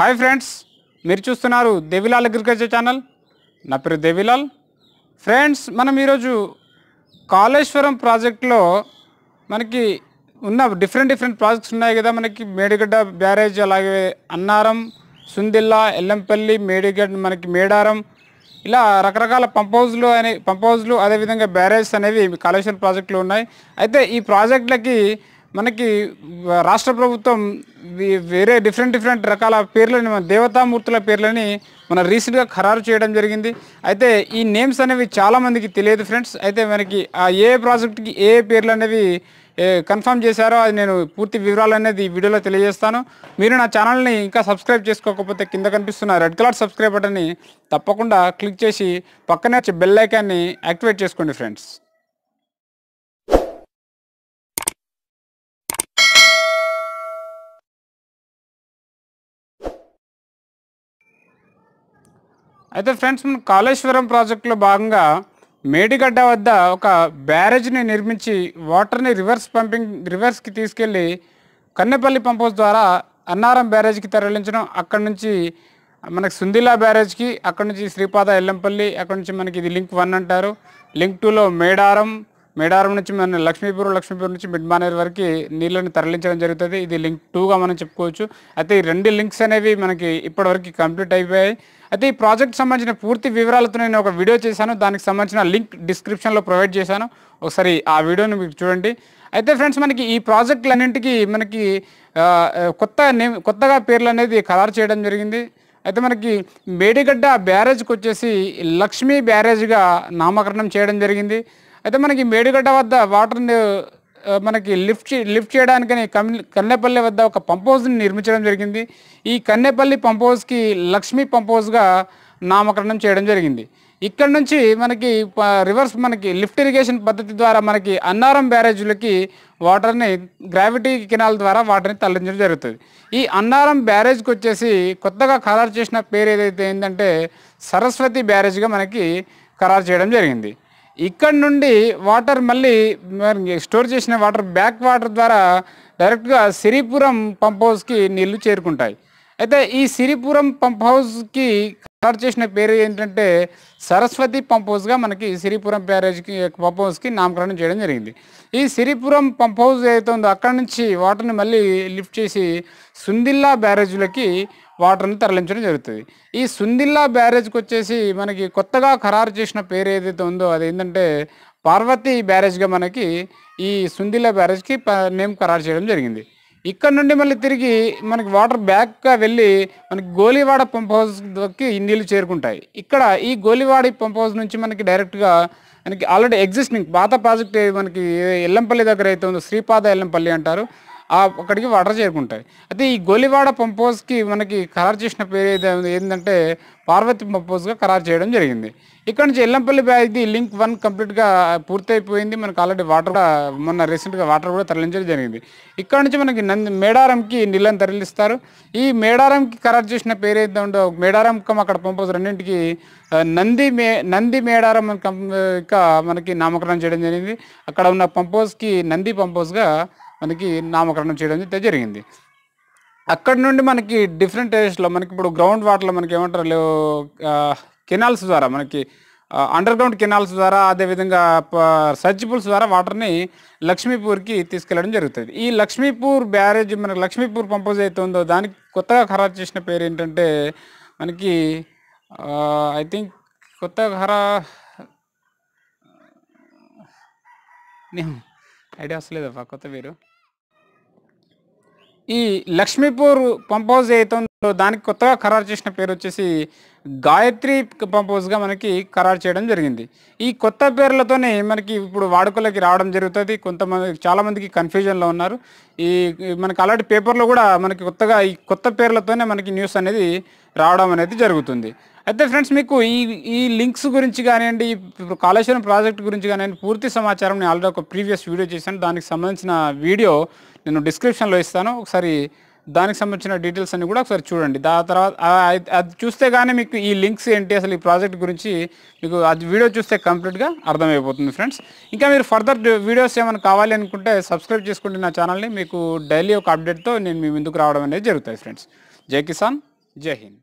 Hi friends మీరు చూస్తున్నారు Devilal agriculture channel. నా పేరు దేవిలాల్. ఫ్రెండ్స్ మనం ఈరోజు కాళేశ్వరం ప్రాజెక్ట్లో మనకి ఉన్న డిఫరెంట్ డిఫరెంట్ ప్రాజెక్ట్స్ ఉన్నాయి కదా. మనకి మేడిగడ్డ బ్యారేజ్ అలాగే అన్నారం సుందిల్లా ఎల్లంపల్లి మేడిగడ్డ మనకి మేడారం. ఇలా రకరకాల పంప్ హౌజ్లు అనే పంప్ హౌస్లు అదేవిధంగా బ్యారేజ్ అనేవి కాళేశ్వరం ప్రాజెక్టులు ఉన్నాయి. అయితే ఈ ప్రాజెక్టులకి మనకి రాష్ట్ర ప్రభుత్వం వేరే డిఫరెంట్ డిఫరెంట్ రకాల పేర్లని మన దేవతామూర్తుల పేర్లని మన రీసెంట్గా ఖరారు చేయడం జరిగింది. అయితే ఈ నేమ్స్ అనేవి చాలామందికి తెలియదు ఫ్రెండ్స్. అయితే మనకి ఆ ఏ ప్రాజెక్ట్కి ఏ పేర్లు అనేవి కన్ఫర్మ్ చేశారో అది నేను పూర్తి వివరాలు అనేది ఈ వీడియోలో తెలియజేస్తాను. మీరు నా ఛానల్ని ఇంకా సబ్స్క్రైబ్ చేసుకోకపోతే కింద కనిపిస్తున్న రెడ్ కలర్ సబ్స్క్రైబ్ బటన్ని తప్పకుండా క్లిక్ చేసి పక్కనే వచ్చే బెల్ ఐకాన్ని యాక్టివేట్ చేసుకోండి ఫ్రెండ్స్. అయితే ఫ్రెండ్స్ మన కాళేశ్వరం ప్రాజెక్టులో భాగంగా మేడిగడ్డ వద్ద ఒక బ్యారేజ్ని నిర్మించి వాటర్ని రివర్స్ పంపింగ్ రివర్స్కి తీసుకెళ్ళి కన్నెపల్లి పంప్ హౌస్ ద్వారా అన్నారం బ్యారేజ్కి తరలించడం అక్కడి నుంచి మనకి సుందిలా బ్యారేజ్కి అక్కడ నుంచి శ్రీపాద ఎల్లంపల్లి అక్కడ నుంచి మనకి ఇది లింక్ వన్ అంటారు. లింక్ టూలో మేడారం మేడారం నుంచి మన లక్ష్మీపూర్ లక్ష్మీపూర్ నుంచి మిడ్మానేర్ వరకు నీళ్ళని తరలించడం జరుగుతుంది. ఇది లింక్ టూగా మనం చెప్పుకోవచ్చు. అయితే ఈ రెండు లింక్స్ అనేవి మనకి ఇప్పటివరకు కంప్లీట్ అయిపోయాయి. అయితే ఈ ప్రాజెక్ట్ సంబంధించిన పూర్తి వివరాలతో నేను ఒక వీడియో చేశాను. దానికి సంబంధించిన లింక్ డిస్క్రిప్షన్లో ప్రొవైడ్ చేశాను. ఒకసారి ఆ వీడియోని మీరు చూడండి. అయితే ఫ్రెండ్స్ మనకి ఈ ప్రాజెక్టులన్నింటికి మనకి కొత్త నేమ్ కొత్తగా పేర్లు అనేది ఖరారు చేయడం జరిగింది. అయితే మనకి మేడిగడ్డ బ్యారేజ్కి వచ్చేసి లక్ష్మీ బ్యారేజ్గా నామకరణం చేయడం జరిగింది. అయితే మనకి మేడిగడ్డ వద్ద వాటర్ని మనకి లిఫ్ట్ లిఫ్ట్ చేయడానికని కన్నెపల్లి వద్ద ఒక పంప్ హౌస్ని నిర్మించడం జరిగింది. ఈ కన్నెపల్లి పంప్ హౌస్కి లక్ష్మీ పంప్ హౌస్గా నామకరణం చేయడం జరిగింది. ఇక్కడ నుంచి మనకి రివర్స్ మనకి లిఫ్ట్ ఇరిగేషన్ పద్ధతి ద్వారా మనకి అన్నారం బ్యారేజ్లకి వాటర్ని గ్రావిటీ కెనాల్ ద్వారా వాటర్ని తరలించడం జరుగుతుంది. ఈ అన్నారం బ్యారేజ్కి వచ్చేసి కొత్తగా ఖరారు చేసిన పేరు ఏదైతే ఏంటంటే సరస్వతి బ్యారేజ్గా మనకి ఖరారు చేయడం జరిగింది. ఇక్కడ నుండి వాటర్ మళ్ళీ స్టోర్ చేసిన వాటర్ బ్యాక్ వాటర్ ద్వారా డైరెక్ట్గా సిరిపురం పంప్ హౌస్కి నీళ్ళు చేరుకుంటాయి. అయితే ఈ సిరిపురం పంప్ హౌస్కి ఖరారు చేసిన పేరు ఏంటంటే సరస్వతి పంప్ హౌస్గా మనకి సిరిపురం బ్యారేజ్కి పంప్ హౌస్కి నామకరణం చేయడం జరిగింది. ఈ సిరిపురం పంప్ హౌస్ ఏదైతే ఉందో అక్కడ నుంచి వాటర్ని మళ్ళీ లిఫ్ట్ చేసి సుందిల్లా బ్యారేజ్లకి వాటర్ని తరలించడం జరుగుతుంది. ఈ సుందిల్లా బ్యారేజ్కి వచ్చేసి మనకి కొత్తగా ఖరారు చేసిన పేరు ఏదైతే ఉందో అది ఏంటంటే పార్వతి బ్యారేజ్గా మనకి ఈ సుందిల్లా బ్యారేజ్కి నేమ్ ఖరారు చేయడం జరిగింది. ఇక్కడ నుండి మళ్ళీ తిరిగి మనకి వాటర్ బ్యాక్గా వెళ్ళి మనకి గోలివాడ పంప్ హౌస్కి నీళ్ళు చేరుకుంటాయి. ఇక్కడ ఈ గోలివాడ పంప్ హౌస్ నుంచి మనకి డైరెక్ట్గా మనకి ఆల్రెడీ ఎగ్జిస్టింగ్ పాత ప్రాజెక్ట్ మనకి ఎల్లంపల్లి దగ్గర అయితే ఉందో శ్రీపాద ఎల్లంపల్లి అంటారు. అక్కడికి వాటర్ చేరుకుంటాయి. అయితే ఈ గోలివాడ పంప్ హౌస్కి మనకి ఖరారు చేసిన పేరు ఏది ఏంటంటే పార్వతి పంప్ హౌస్గా ఖరారు చేయడం జరిగింది. ఇక్కడ నుంచి ఎల్లంపల్లి బ్యా ఇది లింక్ వన్ కంప్లీట్గా పూర్తయిపోయింది. మనకు ఆల్రెడీ వాటర్ కూడా మొన్న రీసెంట్గా వాటర్ కూడా తరలించడం జరిగింది. ఇక్కడ నుంచి మనకి నంది మేడారంకి నీళ్ళని తరలిస్తారు. ఈ మేడారంకి ఖరారు చేసిన పేరు ఏంటంటే మేడారం కమ్ అక్కడ పంప్ హౌస్ రెండింటికి నంది మే నంది మేడారం ఇంకా మనకి నామకరణం చేయడం జరిగింది. అక్కడ ఉన్న పంప్ హౌస్కి నంది పంప్ హౌస్గా మనకి నామకరణం చేయడం అయితే జరిగింది. అక్కడ నుండి మనకి డిఫరెంట్ ఏరియాస్లో మనకి ఇప్పుడు గ్రౌండ్ వాటర్లో మనకి ఏమంటారు కెనాల్స్ ద్వారా మనకి అండర్ గ్రౌండ్ కెనాల్స్ ద్వారా అదేవిధంగా సర్జిపుల్స్ ద్వారా వాటర్ని లక్ష్మీపూర్కి తీసుకెళ్ళడం జరుగుతుంది. ఈ లక్ష్మీపూర్ బ్యారేజ్ మనకి లక్ష్మీపూర్ పంపోజ్ అయితే ఉందో దానికి కొత్తగా ఖరారు చేసిన పేరు ఏంటంటే మనకి ఐ థింక్ కొత్తగా ఖరా ఐడియా వస్తలేదప్ప కొత్త పేరు. ఈ లక్ష్మీపూర్ పంప్ హౌస్ ఏదైతే సో దానికి కొత్తగా ఖరారు చేసిన పేరు వచ్చేసి గాయత్రి పంపోజ్గా మనకి ఖరారు చేయడం జరిగింది. ఈ కొత్త పేర్లతోనే మనకి ఇప్పుడు వాడుకలోకి రావడం జరుగుతుంది. కొంతమంది చాలామందికి కన్ఫ్యూజన్లో ఉన్నారు. ఈ ఈ మనకి అలాంటి పేపర్లో కూడా మనకి కొత్తగా ఈ కొత్త పేర్లతోనే మనకి న్యూస్ అనేది రావడం అనేది జరుగుతుంది. అయితే ఫ్రెండ్స్ మీకు ఈ ఈ లింక్స్ గురించి కానివ్వండి ఇప్పుడు కాళేశ్వరం ప్రాజెక్ట్ గురించి కానివ్వండి పూర్తి సమాచారం నేను ఆల్రెడీ ఒక ప్రీవియస్ వీడియో చేశాను. దానికి సంబంధించిన వీడియో నేను డిస్క్రిప్షన్లో ఇస్తాను. ఒకసారి దానికి సంబంధించిన డీటెయిల్స్ అన్ని కూడా ఒకసారి చూడండి. దా తర్వాత అది చూస్తే కానీ మీకు ఈ లింక్స్ ఏంటి అసలు ఈ ప్రాజెక్ట్ గురించి మీకు అది వీడియో చూస్తే కంప్లీట్గా అర్థమైపోతుంది ఫ్రెండ్స్. ఇంకా మీరు ఫర్దర్ వీడియోస్ ఏమైనా కావాలి అనుకుంటే సబ్స్క్రైబ్ చేసుకుంటే నా ఛానల్ని. మీకు డైలీ ఒక అప్డేట్తో నేను మీ ముందుకు రావడం అనేది జరుగుతాయి ఫ్రెండ్స్. జై కిసాన్ జై హింద్.